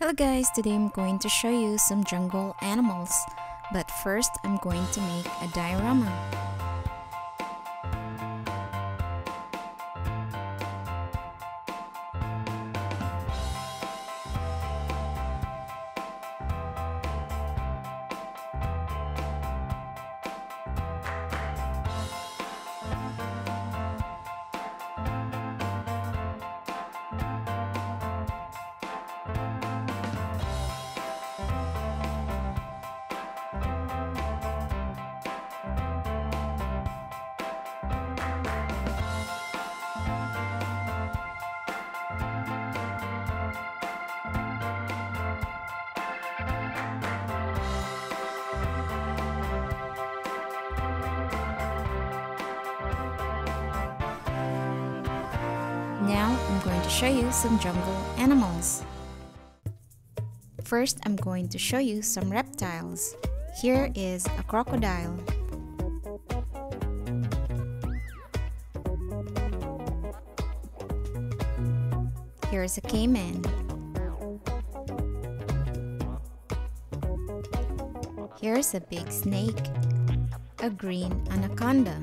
Hello guys, today I'm going to show you some jungle animals. But first, I'm going to make a diorama. Now I'm going to show you some jungle animals. First, I'm going to show you some reptiles. Here is a crocodile. Here's a caiman. Here's a big snake, a green anaconda.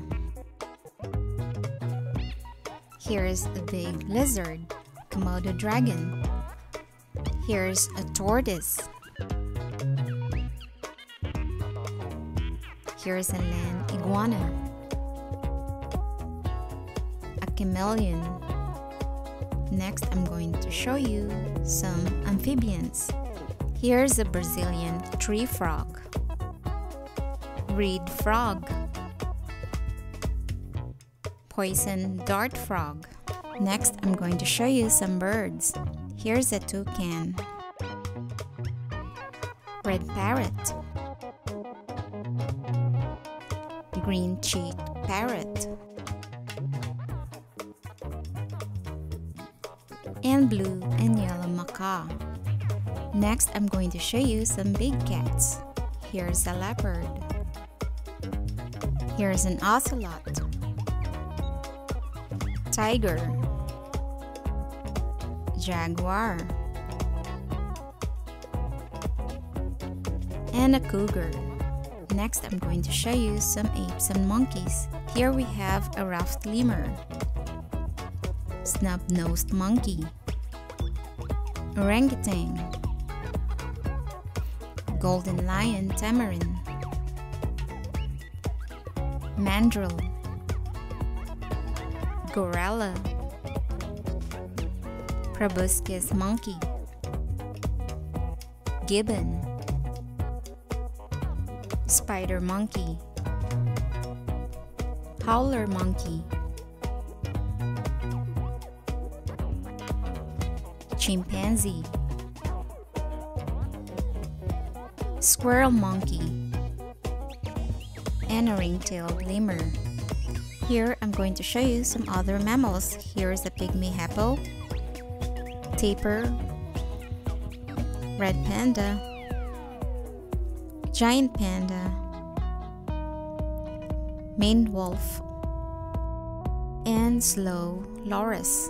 Here's a big lizard, Komodo dragon. Here's a tortoise. Here's a land iguana. A chameleon. Next, I'm going to show you some amphibians. Here's a Brazilian tree frog. Reed frog poison dart frog. Next, I'm going to show you some birds. Here's a toucan, red parrot, green cheeked parrot, and blue and yellow macaw. Next, I'm going to show you some big cats. Here's a leopard. Here's an ocelot tiger, jaguar, and a cougar. Next, I'm going to show you some apes and monkeys. Here we have a ruffed lemur, snub-nosed monkey, orangutan, golden lion tamarin, mandrill, gorilla, proboscis monkey, gibbon, spider monkey, howler monkey, chimpanzee, squirrel monkey, and a ring-tailed lemur. Here, I'm going to show you some other mammals. Here is a pygmy hippo, tapir, red panda, giant panda, maned wolf, and slow loris.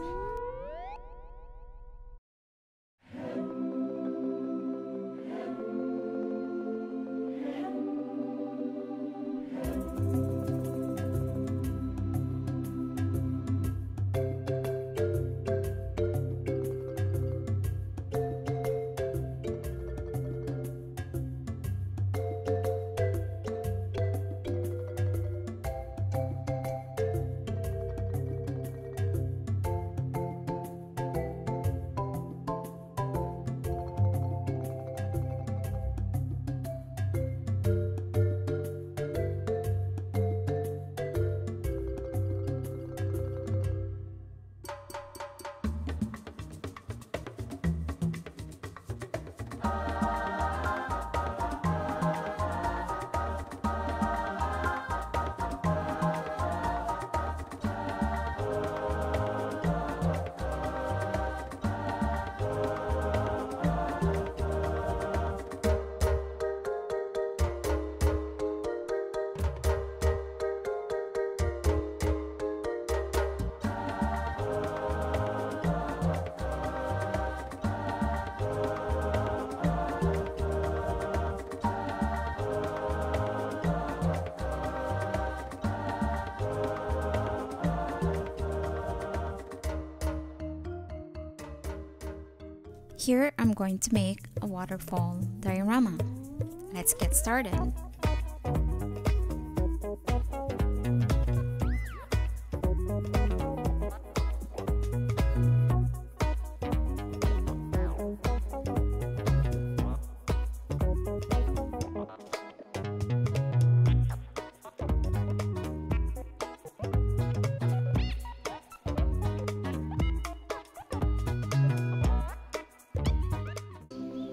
Here I'm going to make a waterfall diorama. Let's get started.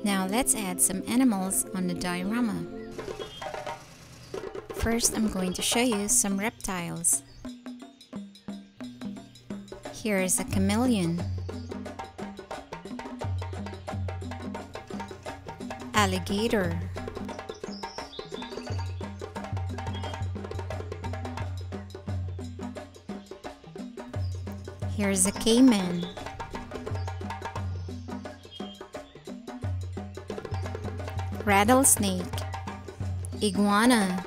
Now let's add some animals on the diorama. First, I'm going to show you some reptiles. Here is a chameleon. Alligator. Here's a caiman. Rattlesnake, iguana,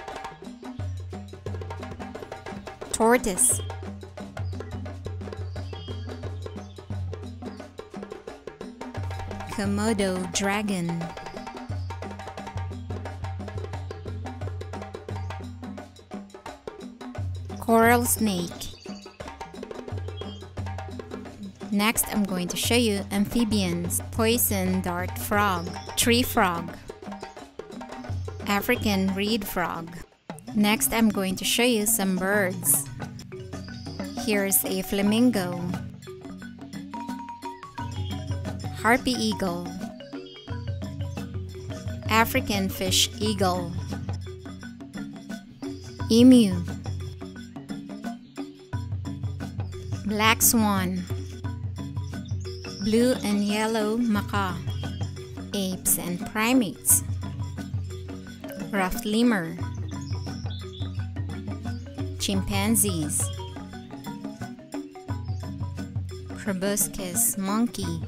tortoise, Komodo dragon, coral snake. Next, I'm going to show you amphibians, poison dart frog, tree frog, African reed frog. Next, I'm going to show you some birds. Here's a flamingo, harpy eagle, African fish eagle, emu, black swan, blue and yellow macaw, apes and primates ruffed lemur, chimpanzees, proboscis monkey,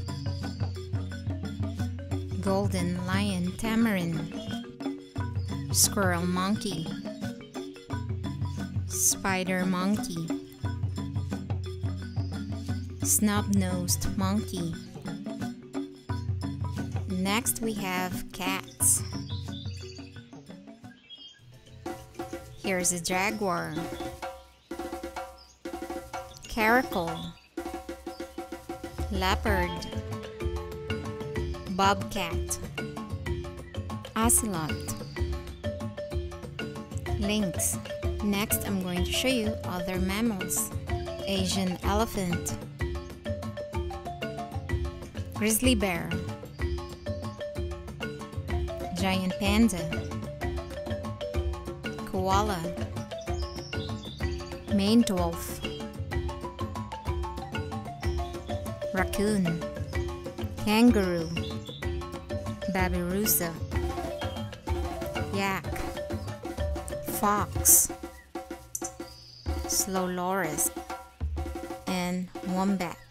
golden lion tamarin, squirrel monkey, spider monkey, snub-nosed monkey. Next we have cats. Here's a jaguar. Caracal. Leopard. Bobcat. Ocelot. Lynx. Next, I'm going to show you other mammals. Asian elephant. Grizzly bear. Giant panda koala, Maned wolf, raccoon, kangaroo, babirusa, yak, fox, slow loris, and wombat.